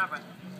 Bye-bye.